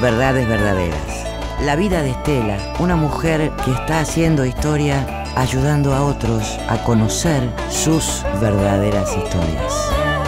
Verdades Verdaderas. La vida de Estela, una mujer que está haciendo historia ayudando a otros a conocer sus verdaderas historias.